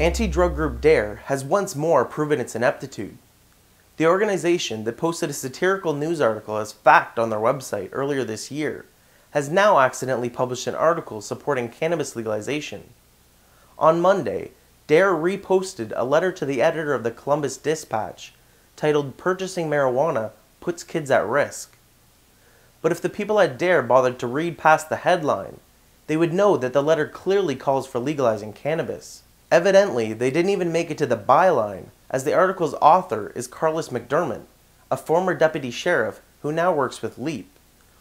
Anti-drug group DARE has once more proven its ineptitude. The organization that posted a satirical news article as fact on their website earlier this year has now accidentally published an article supporting cannabis legalization. On Monday, DARE reposted a letter to the editor of the Columbus Dispatch titled Purchasing Marijuana Puts Kids at Risk. But if the people at DARE bothered to read past the headline, they would know that the letter clearly calls for legalizing cannabis. Evidently, they didn't even make it to the byline, as the article's author is Carlos McDermott, a former deputy sheriff who now works with LEAP,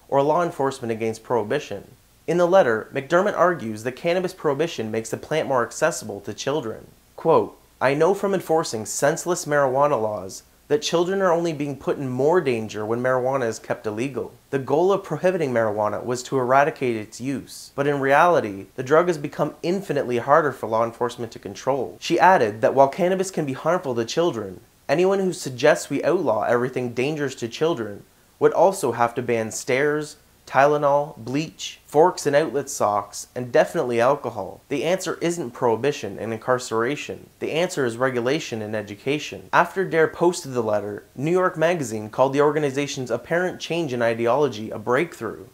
or Law Enforcement Against Prohibition. In the letter, McDermott argues that cannabis prohibition makes the plant more accessible to children. Quote, I know from enforcing senseless marijuana laws that children are only being put in more danger when marijuana is kept illegal. The goal of prohibiting marijuana was to eradicate its use, but in reality, the drug has become infinitely harder for law enforcement to control. She added that while cannabis can be harmful to children, anyone who suggests we outlaw everything dangerous to children would also have to ban stairs, Tylenol, bleach, forks and outlet socks, and definitely alcohol. The answer isn't prohibition and incarceration. The answer is regulation and education. After Dare posted the letter, New York Magazine called the organization's apparent change in ideology a breakthrough.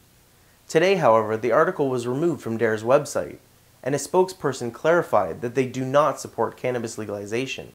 Today, however, the article was removed from Dare's website, and a spokesperson clarified that they do not support cannabis legalization.